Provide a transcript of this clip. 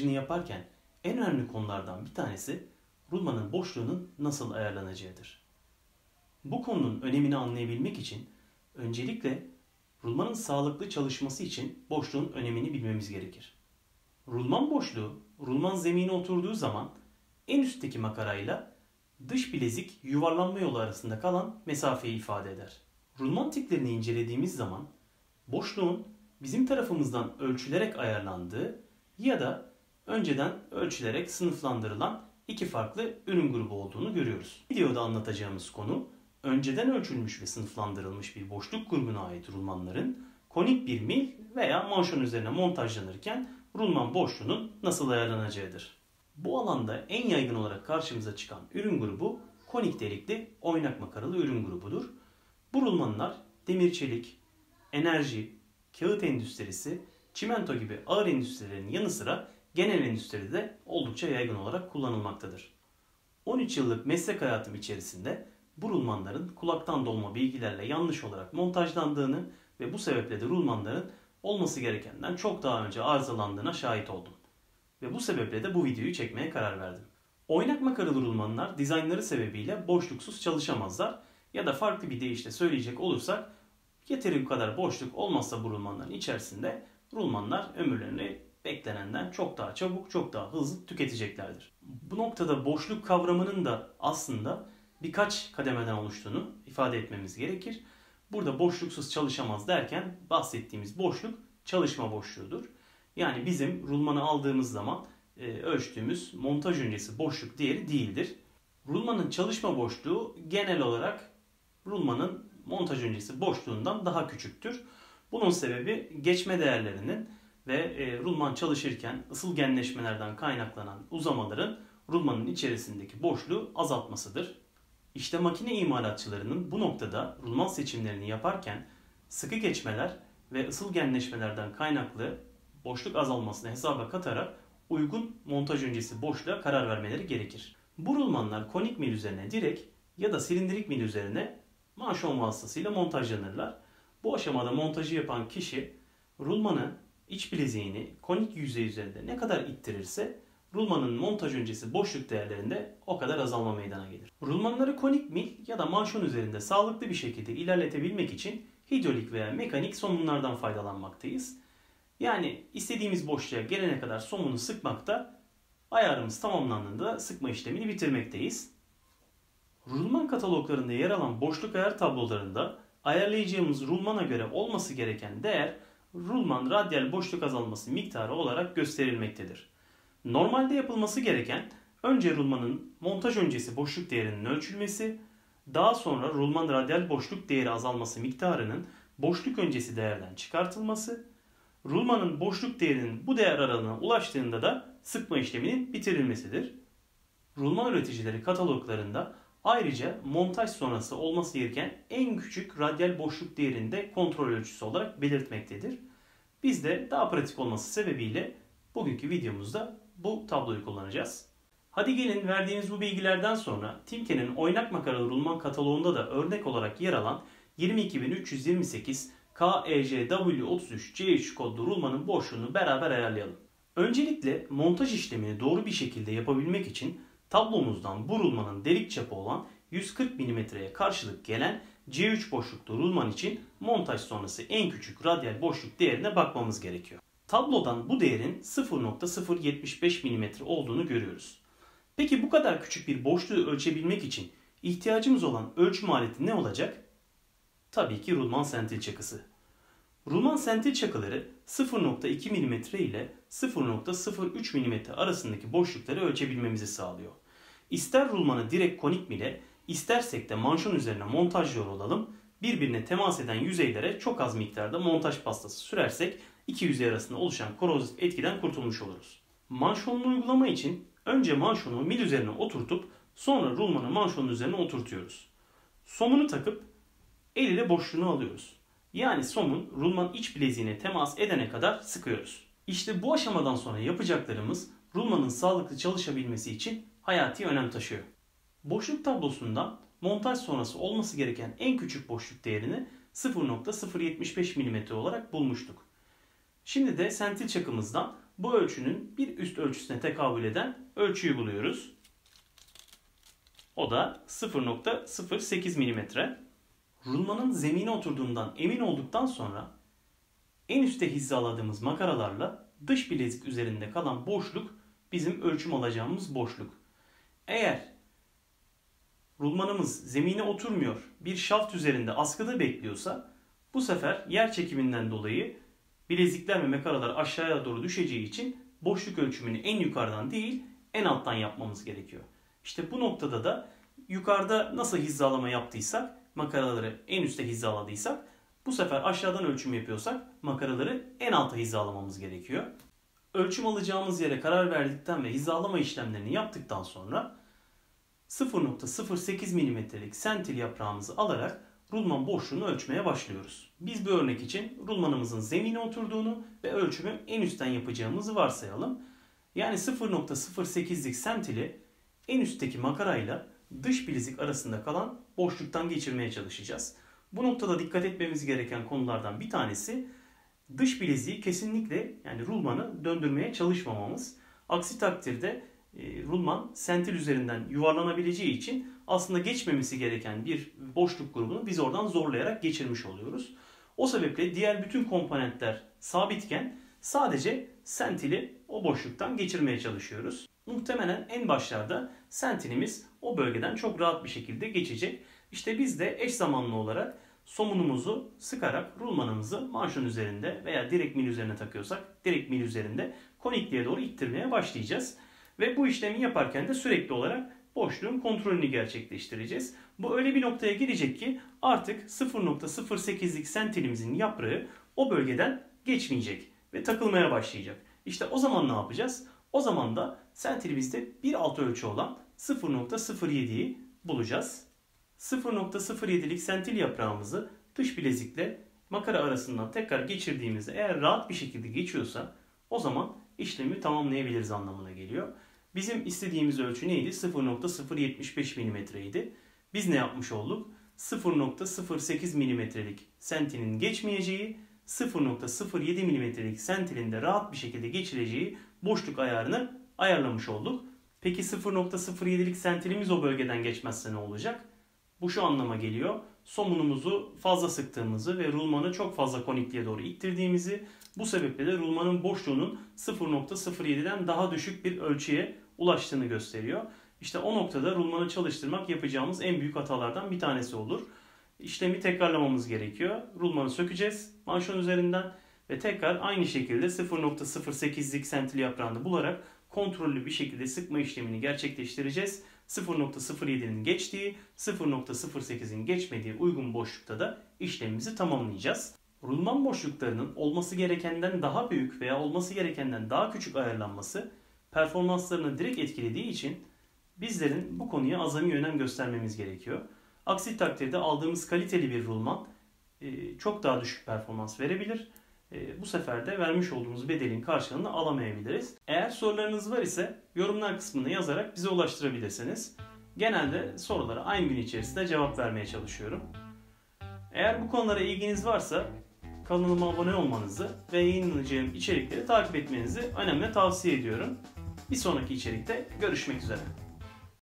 Montajını yaparken en önemli konulardan bir tanesi rulmanın boşluğunun nasıl ayarlanacağıdır. Bu konunun önemini anlayabilmek için öncelikle rulmanın sağlıklı çalışması için boşluğun önemini bilmemiz gerekir. Rulman boşluğu, rulman zemine oturduğu zaman en üstteki makarayla dış bilezik yuvarlanma yolu arasında kalan mesafeyi ifade eder. Rulman tiplerini incelediğimiz zaman boşluğun bizim tarafımızdan ölçülerek ayarlandığı ya da önceden ölçülerek sınıflandırılan iki farklı ürün grubu olduğunu görüyoruz. Videoda anlatacağımız konu önceden ölçülmüş ve sınıflandırılmış bir boşluk grubuna ait rulmanların konik bir mil veya manşon üzerine montajlanırken rulman boşluğunun nasıl ayarlanacağıdır. Bu alanda en yaygın olarak karşımıza çıkan ürün grubu konik delikli oynak makaralı ürün grubudur. Bu rulmanlar demir çelik, enerji, kağıt endüstrisi, çimento gibi ağır endüstrilerin yanı sıra genel endüstride de oldukça yaygın olarak kullanılmaktadır. 13 yıllık meslek hayatım içerisinde bu rulmanların kulaktan dolma bilgilerle yanlış olarak montajlandığını ve bu sebeple de rulmanların olması gerekenden çok daha önce arızalandığına şahit oldum. Ve bu sebeple de bu videoyu çekmeye karar verdim. Oynak makaralı rulmanlar dizaynları sebebiyle boşluksuz çalışamazlar ya da farklı bir deyişle söyleyecek olursak yeteri kadar boşluk olmazsa bu rulmanların içerisinde rulmanlar ömürlerini beklenenden çok daha çabuk, çok daha hızlı tüketeceklerdir. Bu noktada boşluk kavramının da aslında birkaç kademeden oluştuğunu ifade etmemiz gerekir. Burada boşluksuz çalışamaz derken bahsettiğimiz boşluk çalışma boşluğudur. Yani bizim rulmanı aldığımız zaman e, ölçtüğümüz montaj öncesi boşluk değeri değildir. Rulmanın çalışma boşluğu genel olarak rulmanın montaj öncesi boşluğundan daha küçüktür. Bunun sebebi geçme değerlerinin ve e, rulman çalışırken ısıl genleşmelerden kaynaklanan uzamaların rulmanın içerisindeki boşluğu azaltmasıdır. İşte makine imalatçılarının bu noktada rulman seçimlerini yaparken sıkı geçmeler ve ısıl genleşmelerden kaynaklı boşluk azalmasını hesaba katarak uygun montaj öncesi boşluğa karar vermeleri gerekir. Bu rulmanlar konik mil üzerine direkt ya da silindirik mil üzerine manşon vasıtasıyla montajlanırlar. Bu aşamada montajı yapan kişi rulmanı iç bileziğini konik yüzey üzerinde ne kadar ittirirse rulmanın montaj öncesi boşluk değerlerinde o kadar azalma meydana gelir. Rulmanları konik mil ya da manşon üzerinde sağlıklı bir şekilde ilerletebilmek için hidrolik veya mekanik somunlardan faydalanmaktayız. Yani istediğimiz boşluğa gelene kadar somunu sıkmakta, ayarımız tamamlandığında sıkma işlemini bitirmekteyiz. Rulman kataloglarında yer alan boşluk ayar tablolarında ayarlayacağımız rulmana göre olması gereken değer rulman radyal boşluk azalması miktarı olarak gösterilmektedir. Normalde yapılması gereken önce rulmanın montaj öncesi boşluk değerinin ölçülmesi, daha sonra rulman radyal boşluk değeri azalması miktarının boşluk öncesi değerden çıkartılması, rulmanın boşluk değerinin bu değer aralığına ulaştığında da sıkma işleminin bitirilmesidir. Rulman üreticileri kataloglarında ayrıca montaj sonrası olması gereken en küçük radyal boşluk değerini de kontrol ölçüsü olarak belirtmektedir. Biz de daha pratik olması sebebiyle bugünkü videomuzda bu tabloyu kullanacağız. Hadi gelin verdiğimiz bu bilgilerden sonra Timken'in oynak makaralı rulman kataloğunda da örnek olarak yer alan 22328 KEJW33C3 kodlu rulmanın boşluğunu beraber ayarlayalım. Öncelikle montaj işlemini doğru bir şekilde yapabilmek için tablomuzdan bu rulmanın delik çapı olan 140 mm'ye karşılık gelen C3 boşluklu rulman için montaj sonrası en küçük radyal boşluk değerine bakmamız gerekiyor. Tablodan bu değerin 0.075 mm olduğunu görüyoruz. Peki bu kadar küçük bir boşluğu ölçebilmek için ihtiyacımız olan ölçüm aleti ne olacak? Tabii ki rulman sentil çakısı. Rulman sentil çakıları 0.2 mm ile 0.03 mm arasındaki boşlukları ölçebilmemizi sağlıyor. İster rulmanı direkt konik mile, istersek de manşon üzerine montajlıyor olalım, birbirine temas eden yüzeylere çok az miktarda montaj pastası sürersek iki yüzey arasında oluşan korozif etkiden kurtulmuş oluruz. Manşonlu uygulama için önce manşonu mil üzerine oturtup sonra rulmanı manşonun üzerine oturtuyoruz. Somunu takıp el ile boşluğunu alıyoruz. Yani somun rulman iç bileziğine temas edene kadar sıkıyoruz. İşte bu aşamadan sonra yapacaklarımız rulmanın sağlıklı çalışabilmesi için hayati önem taşıyor. Boşluk tablosundan montaj sonrası olması gereken en küçük boşluk değerini 0.075 mm olarak bulmuştuk. Şimdi de sentil çakımızdan bu ölçünün bir üst ölçüsüne tekabül eden ölçüyü buluyoruz. O da 0.08 mm. Rulmanın zemine oturduğundan emin olduktan sonra en üstte hizaladığımız makaralarla dış bilezik üzerinde kalan boşluk bizim ölçüm alacağımız boşluk. Eğer rulmanımız zemine oturmuyor, bir şaft üzerinde askıda bekliyorsa bu sefer yer çekiminden dolayı bilezikler ve makaralar aşağıya doğru düşeceği için boşluk ölçümünü en yukarıdan değil en alttan yapmamız gerekiyor. İşte bu noktada da yukarıda nasıl hizalama yaptıysak, makaraları en üstte hizaladıysak bu sefer aşağıdan ölçüm yapıyorsak makaraları en alta hizalamamız gerekiyor. Ölçüm alacağımız yere karar verdikten ve hizalama işlemlerini yaptıktan sonra 0.08 mm'lik sentil yaprağımızı alarak rulman boşluğunu ölçmeye başlıyoruz. Biz bu örnek için rulmanımızın zemine oturduğunu ve ölçümü en üstten yapacağımızı varsayalım. Yani 0.08'lik sentili en üstteki makarayla dış bilezik arasında kalan boşluktan geçirmeye çalışacağız. Bu noktada dikkat etmemiz gereken konulardan bir tanesi dış bileziği kesinlikle yani rulmanı döndürmeye çalışmamamız. Aksi takdirde e, rulman sentil üzerinden yuvarlanabileceği için aslında geçmemesi gereken bir boşluk grubunu biz oradan zorlayarak geçirmiş oluyoruz. O sebeple diğer bütün komponentler sabitken sadece sentili o boşluktan geçirmeye çalışıyoruz. Muhtemelen en başlarda sentinimiz o bölgeden çok rahat bir şekilde geçecek. İşte biz de eş zamanlı olarak somunumuzu sıkarak rulmanımızı manşon üzerinde veya direkt mil üzerine takıyorsak direkt mil üzerinde konikliğe doğru ittirmeye başlayacağız. Ve bu işlemi yaparken de sürekli olarak boşluğun kontrolünü gerçekleştireceğiz. Bu öyle bir noktaya gelecek ki artık 0.08'lik sentilimizin yaprağı o bölgeden geçmeyecek ve takılmaya başlayacak. İşte o zaman ne yapacağız? O zaman da sentilimizde bir alt ölçü olan 0.07'yi bulacağız. 0.07'lik sentil yaprağımızı dış bilezikle makara arasından tekrar geçirdiğimizde eğer rahat bir şekilde geçiyorsa o zaman işlemi tamamlayabiliriz anlamına geliyor. Bizim istediğimiz ölçü neydi? 0.075 mm idi. Biz ne yapmış olduk? 0.08 mm'lik sentinin geçmeyeceği, 0.07 mm'lik sentilin de rahat bir şekilde geçileceği boşluk ayarını ayarlamış olduk. Peki 0.07'lik sentilimiz o bölgeden geçmezse ne olacak? Bu şu anlama geliyor. Somunumuzu fazla sıktığımızı ve rulmanı çok fazla konikliğe doğru ittirdiğimizi bu sebeple de rulmanın boşluğunun 0.07'den daha düşük bir ölçüye ulaştığını gösteriyor. İşte o noktada rulmanı çalıştırmak yapacağımız en büyük hatalardan bir tanesi olur. İşlemi tekrarlamamız gerekiyor. Rulmanı sökeceğiz manşon üzerinden ve tekrar aynı şekilde 0.08'lik sentil yaprağını bularak kontrollü bir şekilde sıkma işlemini gerçekleştireceğiz. 0.07'nin geçtiği, 0.08'in geçmediği uygun boşlukta da işlemimizi tamamlayacağız. Rulman boşluklarının olması gerekenden daha büyük veya olması gerekenden daha küçük ayarlanması performanslarını direkt etkilediği için bizlerin bu konuya azami önem göstermemiz gerekiyor. Aksi takdirde aldığımız kaliteli bir rulman çok daha düşük performans verebilir. E, bu sefer de vermiş olduğumuz bedelin karşılığını alamayabiliriz. Eğer sorularınız var ise yorumlar kısmına yazarak bize ulaştırabilirsiniz. Genelde sorulara aynı gün içerisinde cevap vermeye çalışıyorum. Eğer bu konulara ilginiz varsa kanalıma abone olmanızı ve yayınlayacağım içerikleri takip etmenizi önemli tavsiye ediyorum. Bir sonraki içerikte görüşmek üzere.